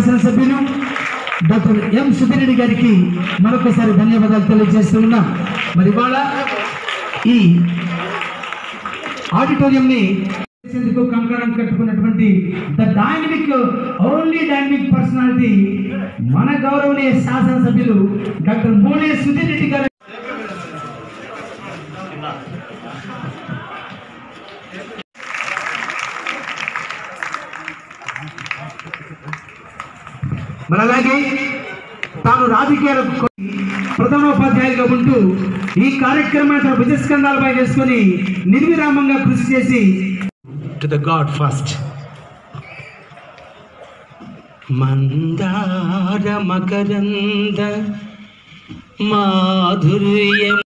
శాసనసభ్యులు doctor M Sudhi Reddy గారికి మరొకసారి ధన్యవాదాలు తెలియజేస్తున్నాం. మరి ఇవాళ ఈ ఆడిటోరియంని చేసేందుకు కంకణం కట్టుకున్నటువంటి the dynamic only dynamic personality మన గౌరవనీయ శాసనసభ్యులు డాక్టర్ మోనే సుధీర్ అలాగే తాను రాజకీయాల ప్రధానోపాధ్యాయులుగా ఉంటూ ఈ కార్యక్రమాన్ని తన భుజస్కంధాలపై వేసుకొని నిర్విరామంగా కృషి చేసి టు ద గాడ్ ఫస్ట్ మందార మకరంద మాధుర్యం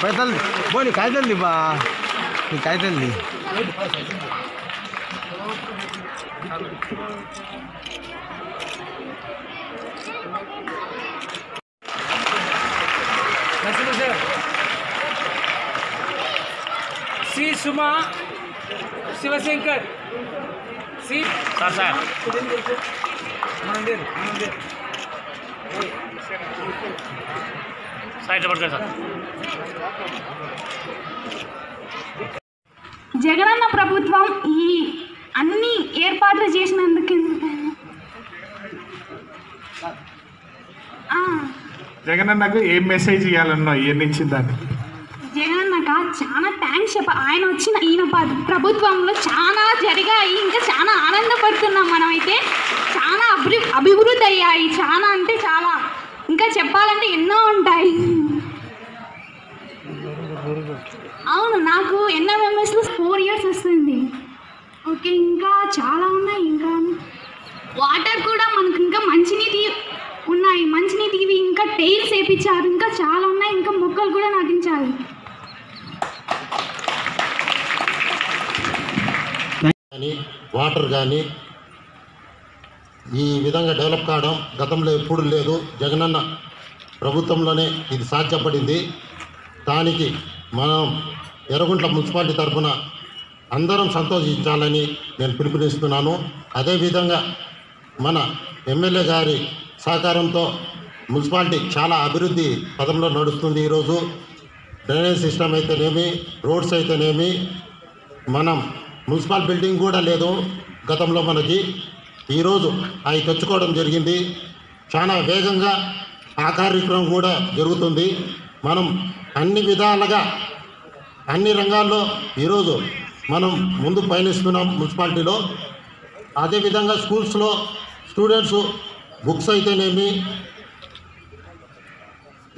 బో నీ పైసలు బో నీ కాగితాలు బా నీ కాగితాలు సి సుమా శివశంకర్ సి సార్ పడుతుంది సార్ జగనన్న ప్రభుత్వం ఈ అన్ని ఏర్పాట్లు చేసినందుకు జగనన్నకు ఏం మెసేజ్ ఇవ్వాలన్నా ఇవన్నీ జగనన్నక చాలా థ్యాంక్స్ చెప్ప. ఆయన వచ్చిన ఈయన ప్రభుత్వంలో చాలా జరిగాయి. ఇంకా చాలా ఆనందపడుతున్నాం మనమైతే చాలా అభి అభివృద్ధి అయ్యాయి చాలా అంటే చాలా ఇంకా చెప్పాలంటే ఎన్నో ఉంటాయి అవును నాకు ఎన్ఎంఎంఎస్లో ఫోర్ ఇయర్స్ వస్తుంది ఓకే ఇంకా చాలా ఉన్నాయి ఇంకా వాటర్ కూడా మనకు ఇంకా మంచినీటి ఉన్నాయి మంచినీటి ఇవి ఇంకా టైల్స్ ఇంకా చాలా ఉన్నాయి. ఇంకా మొక్కలు కూడా నాటించాలి కానీ వాటర్ కానీ ఈ విధంగా డెవలప్ కావడం గతంలో ఎప్పుడు లేదు. జగనన్న ప్రభుత్వంలోనే ఇది సాధ్యపడింది. దానికి మనం ఎర్రగుంట్ల మున్సిపాలిటీ తరఫున అందరం సంతోషించాలని నేను పిలుపునిస్తున్నాను. అదేవిధంగా మన ఎమ్మెల్యే గారి సహకారంతో మున్సిపాలిటీ చాలా అభివృద్ధి పదంలో నడుస్తుంది ఈరోజు. డ్రైనేజ్ సిస్టమ్ అయితేనేమి రోడ్స్ అయితేనేమి మనం మున్సిపల్ బిల్డింగ్ కూడా లేదు గతంలో మనకి. ఈరోజు అవి తెచ్చుకోవడం జరిగింది. చాలా వేగంగా ఆ కార్యక్రమం కూడా జరుగుతుంది. మనం అన్ని విధాలుగా అన్ని రంగాల్లో ఈరోజు మనం ముందు పయనిస్తున్నాం మున్సిపాలిటీలో. అదేవిధంగా స్కూల్స్లో స్టూడెంట్స్ బుక్స్ అయితేనేమి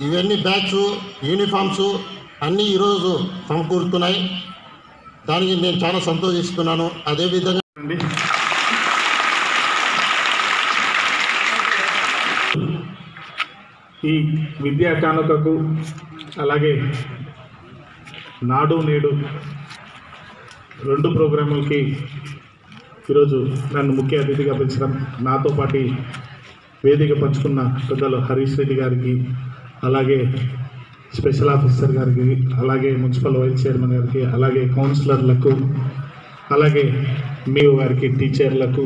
ఇవన్నీ బ్యాగ్స్ యూనిఫామ్స్ అన్నీ ఈరోజు సమకూరుతున్నాయి. దానికి నేను చాలా సంతోషిస్తున్నాను. అదేవిధంగా అండి. ఈ విద్యా కానుకకు అలాగే నాడు నేడు రెండు ప్రోగ్రాములకి ఈరోజు నన్ను ముఖ్య అతిథిగా పిలిచడం నాతో పాటు వేదిక పంచుకున్న పెద్దలు హరీష్ రెడ్డి గారికి అలాగే స్పెషల్ ఆఫీసర్ గారికి అలాగే మున్సిపల్ వైస్ చైర్మన్ గారికి అలాగే కౌన్సిలర్లకు అలాగే మీ వారికి టీచర్లకు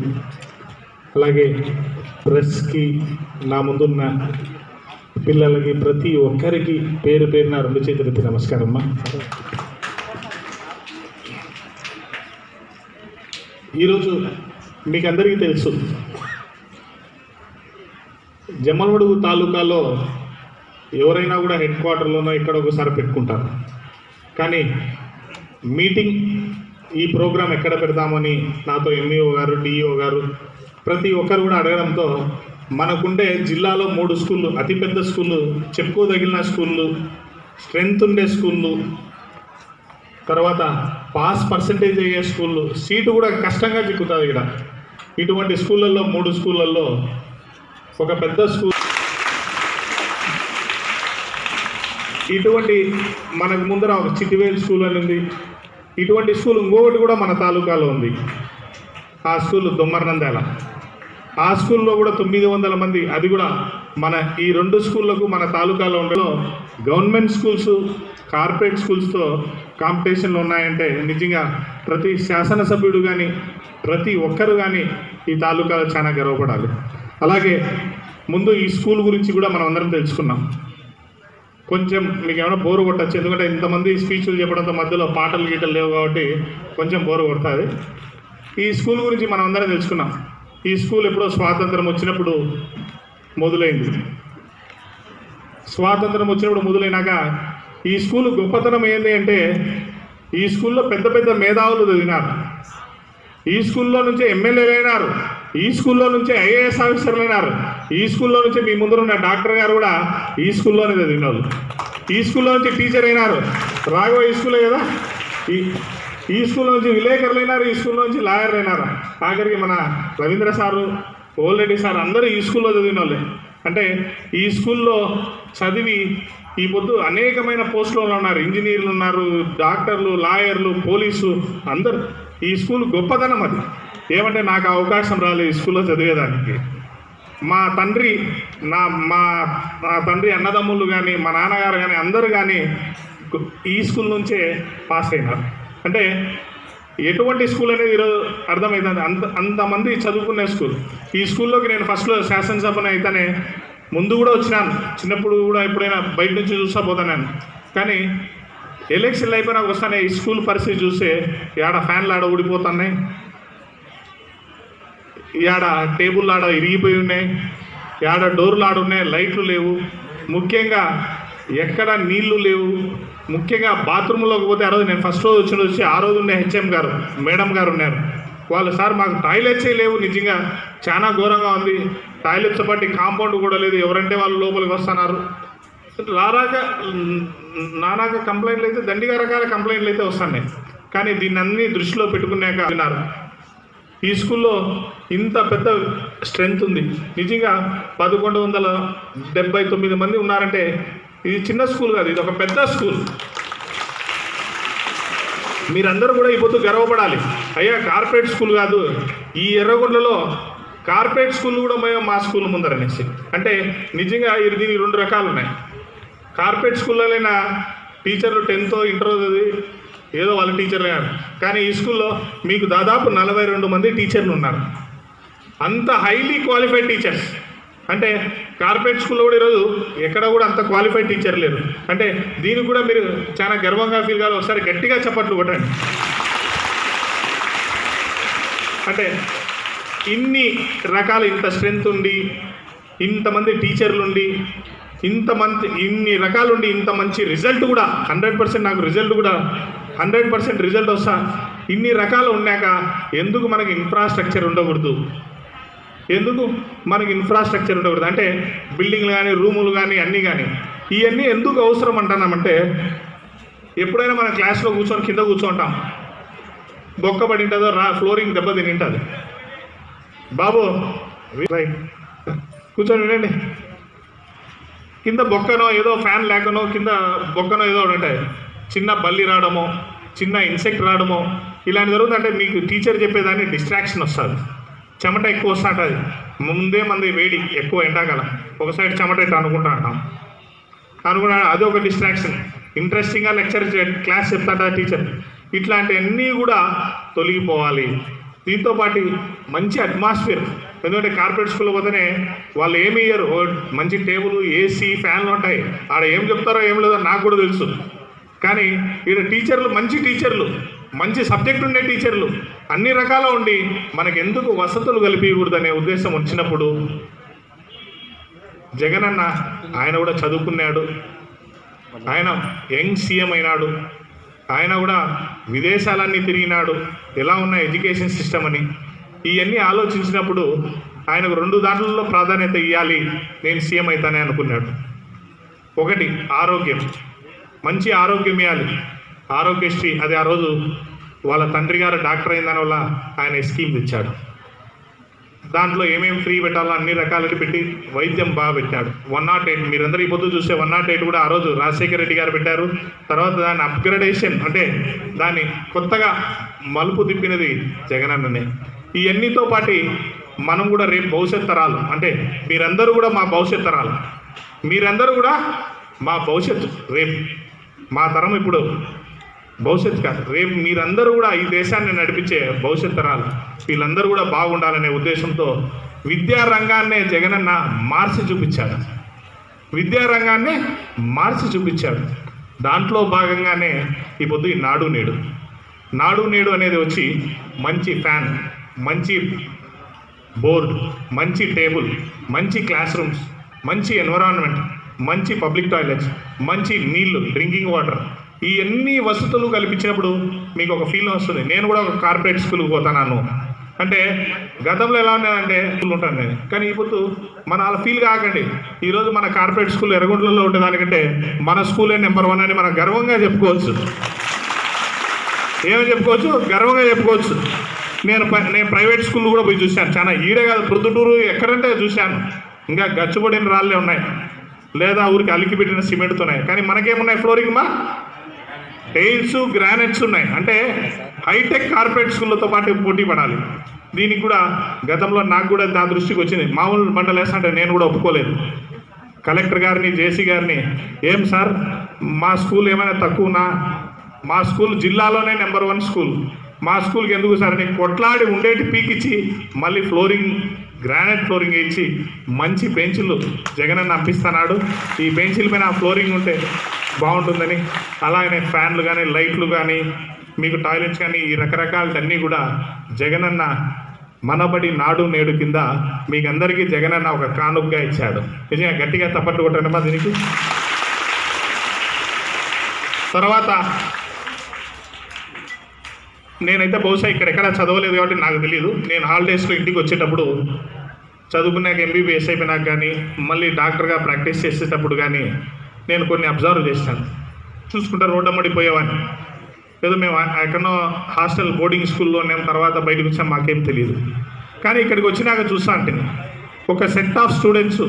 అలాగే ప్రెస్కి నా ముందున్న పిల్లలకి ప్రతి ఒక్కరికి పేరు పేరున రెండు చేతులకి నమస్కారం అమ్మా ఈరోజు మీకు అందరికీ తెలుసు జమ్మలమడుగు తాలూకాలో ఎవరైనా కూడా హెడ్ క్వార్టర్లోనో ఇక్కడ ఒకసారి పెట్టుకుంటారు. కానీ మీటింగ్ ఈ ప్రోగ్రాం ఎక్కడ పెడదామని నాతో ఎంఈఓ గారు డిఈఓ గారు ప్రతి ఒక్కరు కూడా అడగడంతో మనకుండే జిల్లాలో మూడు స్కూళ్ళు అతిపెద్ద స్కూళ్ళు చెప్పుకోదగిన స్కూళ్ళు స్ట్రెంగ్త్ ఉండే స్కూళ్ళు తర్వాత పాస్ పర్సంటేజ్ అయ్యే స్కూళ్ళు సీటు కూడా కష్టంగా చిక్కుతుంది ఇక్కడ. ఇటువంటి స్కూళ్ళల్లో మూడు స్కూళ్ళల్లో ఒక పెద్ద స్కూల్ ఇటువంటి మనకు ముందర ఒక చిటివేల్ స్కూల్ అని ఉంది. ఇటువంటి స్కూల్ ఇంకొకటి కూడా మన తాలూకాలో ఉంది. ఆ స్కూల్ దుమ్మర్నందాల. ఆ స్కూల్లో కూడా తొమ్మిది వందల మంది అది కూడా మన ఈ రెండు స్కూళ్ళకు మన తాలూకాలో ఉండలో గవర్నమెంట్ స్కూల్స్ కార్పొరేట్ స్కూల్స్తో కాంపిటీషన్లు ఉన్నాయంటే నిజంగా ప్రతి శాసనసభ్యుడు కానీ ప్రతి ఒక్కరు కానీ ఈ తాలూకాలో చాలా గర్వపడాలి. అలాగే ముందు ఈ స్కూల్ గురించి కూడా మనం అందరం తెలుసుకున్నాం. కొంచెం మీకు ఏమైనా బోరు కొట్టచ్చు. ఎందుకంటే ఇంతమంది స్పీచ్లు చెప్పడంతో మధ్యలో పాటలు గీటలు లేవు కాబట్టి కొంచెం బోరు కొడుతుంది. ఈ స్కూల్ గురించి మనం అందరం తెలుసుకున్నాం. ఈ స్కూల్ ఎప్పుడో స్వాతంత్రం వచ్చినప్పుడు మొదలైంది. స్వాతంత్రం వచ్చినప్పుడు మొదలైనాక ఈ స్కూల్ గొప్పతనం ఏంటి అంటే ఈ స్కూల్లో పెద్ద పెద్ద మేధావులు చదివినారు. ఈ స్కూల్లో నుంచే ఎమ్మెల్యేలు అయినారు. ఈ స్కూల్లో నుంచే ఐఏఎస్ ఆఫీసర్లు అయినారు. ఈ స్కూల్లో నుంచి మీ ముందర ఉన్న డాక్టర్ గారు కూడా ఈ స్కూల్లోనే చదివిన వాళ్ళు ఈ స్కూల్లో నుంచి టీచర్ అయినారు. రాఘవ ఈ స్కూలే కదా? ఈ ఈ స్కూల్ నుంచి విలేకరులు అయినారు ఈ స్కూల్ నుంచి లాయర్లు అయినారు. ఆఖరికి మన రవీంద్ర సారు ఓల్రెడ్డి సార్ అందరూ ఈ స్కూల్లో చదివిన వాళ్ళే అంటే ఈ స్కూల్లో చదివి ఈ పొద్దు అనేకమైన పోస్టులలో ఉన్నారు. ఇంజనీర్లు ఉన్నారు డాక్టర్లు లాయర్లు పోలీసు అందరు. ఈ స్కూల్ గొప్పదనం అది. ఏమంటే నాకు అవకాశం రాలేదు ఈ స్కూల్లో చదివేదానికి. మా తండ్రి నా మా మా తండ్రి అన్నదమ్ములు కానీ మా నాన్నగారు కానీ అందరూ కానీ ఈ స్కూల్ నుంచే పాస్ అయినారు. అంటే ఎటువంటి స్కూల్ అనేది ఈరోజు అర్థమవుతుంది అంత అంతమంది చదువుకునే స్కూల్. ఈ స్కూల్లోకి నేను ఫస్ట్లో శాసనసభను అయితేనే ముందు కూడా వచ్చినాను. చిన్నప్పుడు కూడా ఎప్పుడైనా బయట నుంచి చూస్తా పోతాను కానీ ఎలక్షన్లు అయిపోయినాక వస్తానే ఈ స్కూల్ పరిస్థితి చూస్తే ఆడ ఫ్యాన్లు ఆడ ఊడిపోతున్నాయి. ఈడ టేబుల్ ఆడ ఇరిగిపోయి ఉన్నాయి ఆడ డోర్లు ఆడ ఉన్నాయి లైట్లు లేవు. ముఖ్యంగా ఎక్కడ నీళ్ళు లేవు. ముఖ్యంగా బాత్రూంలోకి పోతే ఆ రోజు నేను ఫస్ట్ రోజు వచ్చిన వచ్చి ఆ రోజు ఉండే హెచ్ఎం గారు మేడం గారు ఉన్నారు. వాళ్ళు సార్ మాకు టాయిలెట్సే లేవు నిజంగా చాలా ఘోరంగా ఉంది. టాయిలెట్స్ బట్టి కాంపౌండ్ కూడా లేదు ఎవరంటే వాళ్ళు లోపలికి వస్తున్నారు. రారాక నానాక కంప్లైంట్లు అయితే దండిగా రకాల కంప్లైంట్లు అయితే వస్తున్నాయి. కానీ దీన్ని అన్ని దృష్టిలో పెట్టుకున్నాక విన్నారు ఈ స్కూల్లో ఇంత పెద్ద స్ట్రెంగ్త్ ఉంది. నిజంగా పదకొండు వందల డెబ్బై తొమ్మిది మంది ఉన్నారంటే ఇది చిన్న స్కూల్ కాదు ఇది ఒక పెద్ద స్కూల్. మీరందరూ కూడా ఈ పొద్దు గర్వపడాలి. అయ్యా కార్పొరేట్ స్కూల్ కాదు ఈ ఎర్రగొండలో కార్పొరేట్ స్కూల్ కూడా మేము మా స్కూల్ ముందరనేసి. అంటే నిజంగా ఇది దీనికి రెండు రకాలు ఉన్నాయి. కార్పొరేట్ అయినా టీచర్లు టెన్త్ ఇంటర్ చదివి ఏదో వాళ్ళ టీచర్లు అయ్యారు కానీ ఈ స్కూల్లో మీకు దాదాపు నలభై రెండు మంది టీచర్లు ఉన్నారు. అంత హైలీ క్వాలిఫైడ్ టీచర్స్ అంటే కార్పొరేట్ స్కూల్లో కూడా ఈరోజు ఎక్కడ కూడా అంత క్వాలిఫైడ్ టీచర్ లేరు. అంటే దీనికి కూడా మీరు చాలా గర్వంగా ఫీల్ కావాలి. ఒకసారి గట్టిగా చప్పట్లు కొట్టండి. అంటే ఇన్ని రకాల ఇంత స్ట్రెంగ్త్ ఉండి ఇంతమంది టీచర్లు ఉండి ఇంతమంది ఇన్ని రకాలుండి ఇంత మంచి రిజల్ట్ కూడా హండ్రెడ్ పర్సెంట్ నాకు రిజల్ట్ కూడా హండ్రెడ్ పర్సెంట్ రిజల్ట్ వస్తా. ఇన్ని రకాలు ఉన్నాక ఎందుకు మనకి ఇన్ఫ్రాస్ట్రక్చర్ ఉండకూడదు? ఎందుకు మనకి ఇన్ఫ్రాస్ట్రక్చర్ ఉండకూడదు? అంటే బిల్డింగ్లు కానీ రూములు కానీ అన్నీ కానీ ఇవన్నీ ఎందుకు అవసరం అంటున్నామంటే ఎప్పుడైనా మన క్లాస్లో కూర్చొని కింద కూర్చుంటాం. బొక్క పడి ఉంటుందో రా ఫ్లోరింగ్ దెబ్బ తిని ఉంటుంది బాబు రైట్. కూర్చొని వినండి. కింద బొక్కనో ఏదో ఫ్యాన్ లేకనో కింద బొక్కనో ఏదో ఒకటి ఉంటాయి. చిన్న బల్లి రావడమో చిన్న ఇన్సెక్ట్ రావడమో ఇలాంటి జరుగుతుందంటే మీకు టీచర్ చెప్పేదాన్ని డిస్ట్రాక్షన్ వస్తుంది. చెమట ఎక్కువ వస్తుంటుంది. ముందే మంది వేడి ఎక్కువ ఎండాకాలం. ఒక సైడ్ చెమట ఇట్లా అనుకుంటా అంటాం అనుకున్నా అది ఒక డిస్ట్రాక్షన్ ఇంట్రెస్టింగ్గా లెక్చర్ క్లాస్ చెప్తాడా టీచర్ ఇట్లాంటివన్నీ కూడా తొలగిపోవాలి. దీంతో పాటు మంచి అట్మాస్ఫియర్ ఎందుకంటే కార్పొరేట్ స్కూల్లో పోతేనే వాళ్ళు ఏమి ఇయ్యరు. మంచి టేబుల్ ఏసీ ఫ్యాన్లు ఉంటాయి. ఆడ ఏం చెప్తారో ఏం లేదో నాకు కూడా తెలుసు. కానీ ఈడ టీచర్లు మంచి టీచర్లు మంచి సబ్జెక్ట్ ఉండే టీచర్లు అన్ని రకాల ఉండి మనకు ఎందుకు వసతులు కలిపికూడదనే అనే ఉద్దేశం వచ్చినప్పుడు జగన్ అన్న ఆయన కూడా చదువుకున్నాడు. ఆయన యంగ్ సీఎం అయినాడు. ఆయన కూడా విదేశాలన్నీ తిరిగినాడు. ఎలా ఉన్న ఎడ్యుకేషన్ సిస్టమ్ అని. ఇవన్నీ ఆలోచించినప్పుడు ఆయనకు రెండు దాంట్లలో ప్రాధాన్యత ఇవ్వాలి నేను సీఎం అవుతానే అనుకున్నాడు. ఒకటి ఆరోగ్యం. మంచి ఆరోగ్యం ఇవ్వాలి ఆరోగ్యశ్రీ అది ఆ రోజు వాళ్ళ తండ్రి గారు డాక్టర్ అయిన దానివల్ల ఆయన స్కీమ్ తెచ్చాడు. దాంట్లో ఏమేమి ఫ్రీ పెట్టాలో అన్ని రకాలకి పెట్టి వైద్యం బాగా పెట్టాడు. వన్ నాట్ ఎయిట్ మీరందరూ ఈ పొద్దు చూస్తే వన్ నాట్ ఎయిట్ కూడా ఆ రోజు రాజశేఖర రెడ్డి గారు పెట్టారు. తర్వాత దాని అప్గ్రేడేషన్ అంటే దాన్ని కొత్తగా మలుపు తిప్పినది జగనన్ననే. ఇవన్నీతో పాటు మనం కూడా రేపు భవిష్యత్ తరాలు అంటే మీరందరూ కూడా మా భవిష్యత్ తరాలు. మీరందరూ కూడా మా భవిష్యత్తు రేపు. మా తరం ఇప్పుడు భవిష్యత్తు కాదు. రేపు మీరందరూ కూడా ఈ దేశాన్ని నడిపించే భవిష్యత్ తరాలు. వీళ్ళందరూ కూడా బాగుండాలనే ఉద్దేశంతో విద్యారంగాన్నే జగనన్న మార్చి చూపించాడు. విద్యారంగాన్నే మార్చి చూపించాడు. దాంట్లో భాగంగానే ఈ పొద్దు ఈ నాడు నేడు. నాడు నేడు అనేది వచ్చి మంచి ఫ్యాన్ మంచి బోర్డు మంచి టేబుల్ మంచి క్లాస్ రూమ్స్ మంచి ఎన్విరాన్మెంట్ మంచి పబ్లిక్ టాయిలెట్స్ మంచి నీళ్ళు డ్రింకింగ్ వాటర్ ఈ అన్ని వసతులు కల్పించినప్పుడు మీకు ఒక ఫీల్ వస్తుంది. నేను కూడా ఒక కార్పొరేట్ స్కూల్కి పోతాను అంటే గతంలో ఎలా ఉండేదంటే స్కూల్ ఉంటాను నేను కానీ ఇప్పుడు మన అలా ఫీల్ కాకండి. ఈరోజు మన కార్పొరేట్ స్కూల్ ఎర్రగుంటలలో ఉండేదానికంటే మన స్కూలే నెంబర్ వన్ అని మనం గర్వంగా చెప్పుకోవచ్చు. ఏమని చెప్పుకోవచ్చు? గర్వంగా చెప్పుకోవచ్చు. నేను నేను ప్రైవేట్ స్కూల్ కూడా పోయి చూశాను. చాలా ఈడే కాదు ప్రొద్దుటూరు ఎక్కడంటే చూశాను. ఇంకా గచ్చుబడిన రాళ్ళే ఉన్నాయి. లేదా ఊరికి అలికి పెట్టిన సిమెంట్తో ఉన్నాయి కానీ మనకేమున్నాయి ఫ్లోరింగ్ మా? టైల్స్ గ్రానైట్స్ ఉన్నాయి. అంటే హైటెక్ కార్పొరేట్ స్కూళ్ళతో పాటు పోటీ పడాలి. దీనికి కూడా గతంలో నాకు కూడా నా దృష్టికి వచ్చింది. మామూలు మండలి వేస్తుంటే నేను కూడా ఒప్పుకోలేదు. కలెక్టర్ గారిని జేసీ గారిని ఏం సార్? మా స్కూల్ ఏమైనా తక్కువనా మా స్కూల్ జిల్లాలోనే నెంబర్ వన్ స్కూల్. మా స్కూల్కి ఎందుకు సార్? నేను కొట్లాడి ఉండేటి పీకిచ్చి మళ్ళీ ఫ్లోరింగ్ గ్రానైట్ ఫ్లోరింగ్ ఇచ్చి మంచి బెంచ్లు జగనన్న అప్పిస్తున్నాడు ఈ బెంచ్ల పైన ఫ్లోరింగ్ ఉంటే బాగుంటుందని అలాగనే ఫ్యాన్లు కానీ లైట్లు కానీ మీకు టాయిలెట్స్ కానీ ఈ రకరకాలన్నీ కూడా జగనన్న మనబడి నాడు నేడు కింద మీకు అందరికీ జగనన్న ఒక కానుకగా ఇచ్చాడు. నిజంగా గట్టిగా తప్పట్టు కొట్టండమ్మా దీనికి. తర్వాత నేనైతే బహుశా ఇక్కడ ఎక్కడ చదవలేదు కాబట్టి నాకు తెలియదు నేను హాలిడేస్లో ఇంటికి వచ్చేటప్పుడు చదువుకున్నాక ఎంబీబీఎస్ అయిపోయినాక కానీ మళ్ళీ డాక్టర్గా ప్రాక్టీస్ చేసేటప్పుడు కానీ నేను కొన్ని అబ్జర్వ్ చేశాను. చూసుకుంటా రోడ్డమ్మడిపోయేవాడిని ఏదో మేము ఎక్కడో హాస్టల్ బోర్డింగ్ స్కూల్లో నేను తర్వాత బయటకు వచ్చాం మాకేం తెలియదు కానీ ఇక్కడికి వచ్చినాక చూస్తా అంటే ఒక సెట్ ఆఫ్ స్టూడెంట్స్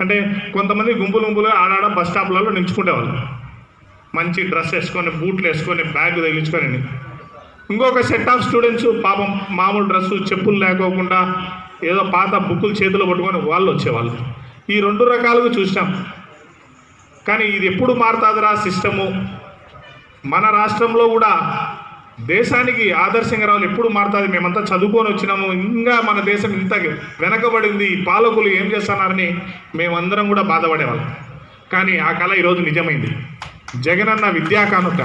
అంటే కొంతమంది గుంపులు గుంపులుగా ఆడాడ బస్ స్టాప్లలో నిల్చుకునేవాళ్ళు మంచి డ్రెస్ వేసుకొని బూట్లు వేసుకొని బ్యాగ్ తగిలించుకొని ఇంకొక సెట్ ఆఫ్ స్టూడెంట్స్ పాపం మామూలు డ్రెస్సు చెప్పులు లేకోకుండా ఏదో పాత బుక్కులు చేతిలో పట్టుకొని వాళ్ళు వచ్చేవాళ్ళు. ఈ రెండు రకాలుగా చూసాం కానీ ఇది ఎప్పుడు మారుతుందిరా సిస్టము మన రాష్ట్రంలో కూడా దేశానికి ఆదర్శంగా రావాలి ఎప్పుడు మారుతుంది? మేమంతా చదువుకొని వచ్చినాము. ఇంకా మన దేశం ఇంత వెనకబడింది. ఈ పాలకులు ఏం చేస్తున్నారని మేమందరం కూడా బాధపడేవాళ్ళం. కానీ ఆ కళ ఈరోజు నిజమైంది. జగనన్న విద్యా కానుక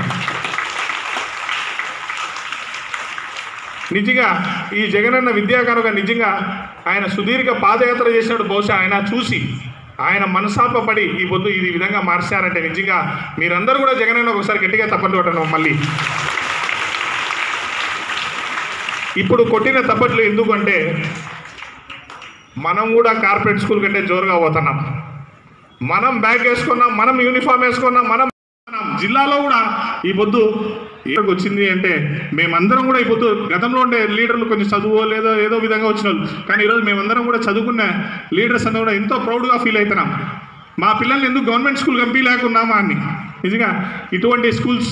నిజంగా ఈ జగనన్న విద్యాకారుగా నిజంగా ఆయన సుదీర్ఘ పాదయాత్ర చేసినప్పుడు బహుశా ఆయన చూసి ఆయన మనసాపడి ఈ పొద్దు ఈ విధంగా మార్చారంటే నిజంగా మీరందరూ కూడా జగనన్న ఒకసారి గట్టిగా తప్పట్లు కొట్టండి మళ్ళీ. ఇప్పుడు కొట్టిన తప్పట్లు ఎందుకంటే మనం కూడా కార్పొరేట్ స్కూల్ కంటే జోరుగా పోతున్నాం. మనం బ్యాగ్ వేసుకున్నాం మనం యూనిఫామ్ వేసుకున్నాం మనం మనం జిల్లాలో కూడా ఈ పొద్దు ఎక్కడికి వచ్చింది అంటే మేమందరం కూడా ఇప్పుడు గతంలో ఉండే లీడర్లు కొంచెం చదువు లేదో ఏదో విధంగా వచ్చిన వాళ్ళు కానీ ఈరోజు మేమందరం కూడా చదువుకున్న లీడర్స్ అందరూ కూడా ఎంతో ప్రౌడ్గా ఫీల్ అవుతున్నాం. మా పిల్లల్ని ఎందుకు గవర్నమెంట్ స్కూల్ పంపించలేకున్నామా అని నిజంగా ఇటువంటి స్కూల్స్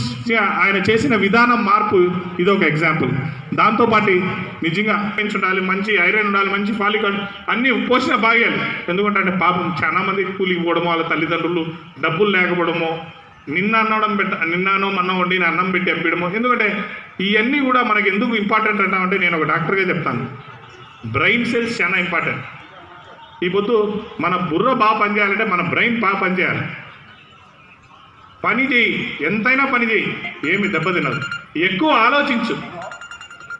ఆయన చేసిన విధానం మార్పు ఇది ఒక ఎగ్జాంపుల్ దాంతోపాటు నిజంగా ఉండాలి మంచి ఐరన్ ఉండాలి మంచి ఫాలికల్ అన్నీ పోషణ భాగ్యాలు. ఎందుకంటే అంటే పాపం చాలా మంది కూలికి పోవడమో వాళ్ళ తల్లిదండ్రులు డబ్బులు లేకపోవడమో నిన్న అన్నడం పెట్ట నిన్నానో మన్న వండిన అన్నం పెట్టి అప్పిడమో ఎందుకంటే ఇవన్నీ కూడా మనకి ఎందుకు ఇంపార్టెంట్ అంటామంటే నేను ఒక డాక్టర్గా చెప్తాను. బ్రెయిన్ సెల్స్ చాలా ఇంపార్టెంట్ ఈ పొద్దు మన బుర్ర బాగా పనిచేయాలంటే మన బ్రెయిన్ బాగా పనిచేయాలి. పని చేయి. ఎంతైనా పని చేయి. ఏమి దెబ్బతినదు ఎక్కువ ఆలోచించు.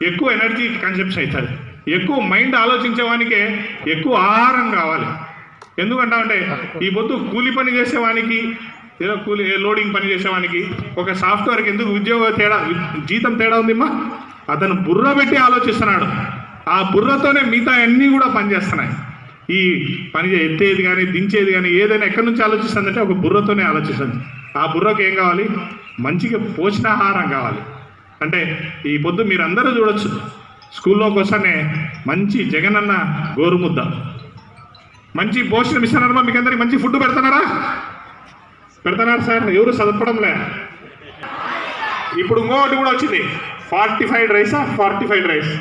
ఎక్కువ ఎనర్జీ కన్సెప్షన్ అవుతుంది. ఎక్కువ మైండ్ ఆలోచించేవానికే ఎక్కువ ఆహారం కావాలి. ఎందుకంటామంటే ఈ పొద్దు కూలి పని చేసేవానికి ఏదో కూలి ఏ లోడింగ్ పని చేసేవానికి ఒక సాఫ్ట్వేర్కి ఎందుకు ఉద్యోగ తేడా జీతం తేడా ఉందిమ్మా? అతను బుర్ర పెట్టి ఆలోచిస్తున్నాడు. ఆ బుర్రతోనే మిగతా అన్నీ కూడా పనిచేస్తున్నాయి. ఈ పని ఎత్తేది కానీ దించేది కానీ ఏదైనా ఎక్కడి నుంచి ఆలోచిస్తుందంటే ఒక బుర్రతోనే ఆలోచిస్తుంది. ఆ బుర్రకు ఏం కావాలి? మంచిగా పోషణాహారం కావాలి. అంటే ఈ పొద్దు మీరందరూ చూడొచ్చు. స్కూల్లోకి వస్తానే మంచి జగనన్న గోరుముద్ద. మంచి పోషణ ఇస్తున్నారమ్మా మీకు అందరికి మంచి ఫుడ్ పెడుతున్నారా? పెడుతున్నారు సార్ ఎవరు చదవడంలే ఇప్పుడు ఇంకోటి కూడా వచ్చింది. ఫార్టీ ఫైవ్ రైసా forty five rice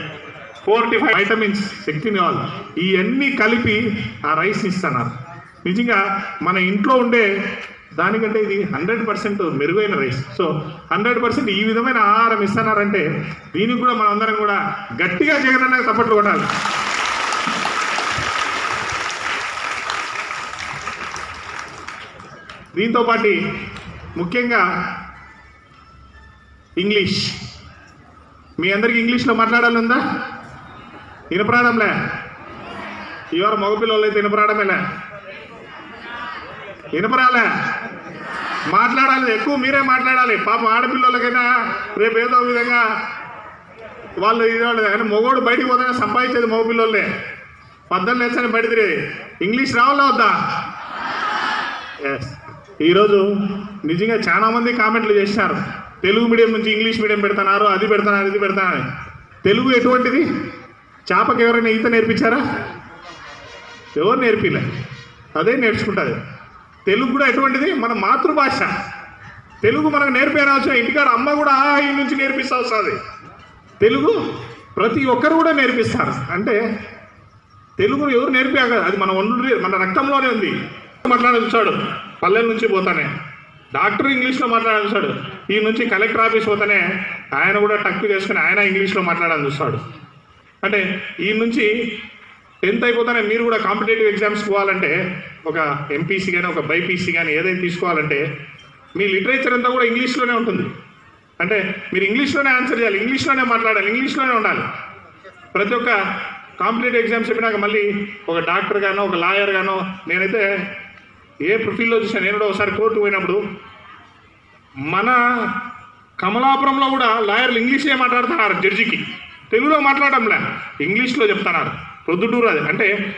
forty five vitamins శక్తిని వాళ్ళు ఇవన్నీ కలిపి ఆ రైస్ ఇస్తున్నారు. నిజంగా మన ఇంట్లో ఉండే దానికంటే ఇది హండ్రెడ్ పర్సెంట్ మెరుగైన రైస్ సో హండ్రెడ్ పర్సెంట్ ఈ విధమైన ఆహారం ఇస్తున్నారంటే దీనికి కూడా మనందరం కూడా గట్టిగా జగనన్న తప్పట్లు కొట్టాలి. దీంతో పాటు ముఖ్యంగా ఇంగ్లీష్. మీ అందరికి ఇంగ్లీష్లో మాట్లాడాలందా వినపరాడంలే. ఇవారు మగపిల్లలు అయితే వినపరాడమేలే. వినపరాలే. మాట్లాడాలి ఎక్కువ మీరే మాట్లాడాలి. పాపం ఆడపిల్లలకైనా రేపు ఏదో విధంగా వాళ్ళు ఇది వాళ్ళు కానీ మగోడు బయటికి పోతే సంపాదించేది మగపిల్లలే పద్దెనిమిది లేచని బయట తిరిగి ఇంగ్లీష్ రావాలా వద్దా? ఎస్ ఈరోజు నిజంగా చాలా మంది కామెంట్లు చేసినారు. తెలుగు మీడియం నుంచి ఇంగ్లీష్ మీడియం పెడుతున్నారు అది పెడుతున్నారు ఇది పెడుతున్నారు. తెలుగు ఎటువంటిది? చేపకి ఎవరైనా ఈత నేర్పించారా? ఎవరు నేర్పిలే? అదే నేర్చుకుంటుంది. తెలుగు కూడా ఎటువంటిది? మన మాతృభాష. తెలుగు మనకు నేర్పేయనవసరం ఇంటికాడ అమ్మ కూడా ఆ ఈ నుంచి నేర్పిస్తా వస్తుంది. తెలుగు ప్రతి ఒక్కరు కూడా నేర్పిస్తారు. అంటే తెలుగు ఎవరు నేర్పాక అది మన ఒండ్రు మన రక్తంలోనే ఉంది. మాట్లాడొచ్చాడు పల్లెల నుంచి పోతానే. డాక్టర్ ఇంగ్లీష్లో మాట్లాడాలి చూస్తాడు ఈ నుంచి కలెక్టర్ ఆఫీస్ పోతానే. ఆయన కూడా టక్కు చేసుకుని ఆయన ఇంగ్లీష్లో మాట్లాడాలని చూస్తాడు. అంటే ఈ నుంచి టెన్త్ అయిపోతానే మీరు కూడా కాంపిటేటివ్ ఎగ్జామ్స్ పోవాలంటే ఒక ఎంపీసీ కానీ ఒక బైపీసీ కానీ ఏదైనా తీసుకోవాలంటే మీ లిటరేచర్ అంతా కూడా ఇంగ్లీష్లోనే ఉంటుంది. అంటే మీరు ఇంగ్లీష్లోనే ఆన్సర్ చేయాలి. ఇంగ్లీష్లోనే మాట్లాడాలి. ఇంగ్లీష్లోనే ఉండాలి. ప్రతి ఒక్క కాంపిటేటివ్ ఎగ్జామ్స్ చెప్పినాక మళ్ళీ ఒక డాక్టర్ గానో ఒక లాయర్ గానో నేనైతే ఏ ఫీల్డ్లో చూసాను నేను కూడా ఒకసారి కోర్టు పోయినప్పుడు మన కమలాపురంలో కూడా లాయర్లు ఇంగ్లీషే మాట్లాడుతున్నారు జడ్జికి. తెలుగులో మాట్లాడడంలే ఇంగ్లీష్లో చెప్తున్నారు. ప్రొద్దుటూరు అది. అంటే